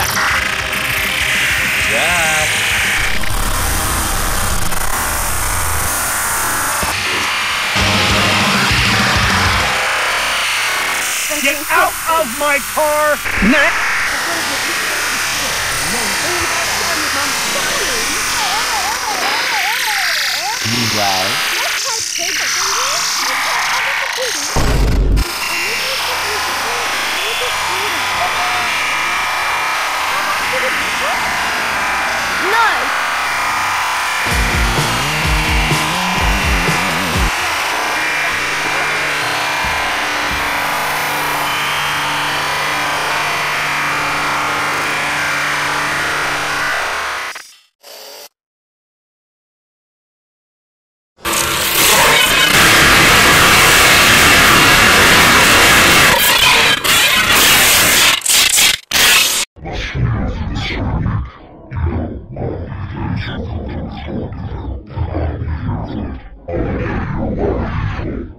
Jack. Jack. Get out of my car now! Meanwhile. Nice! Thank you.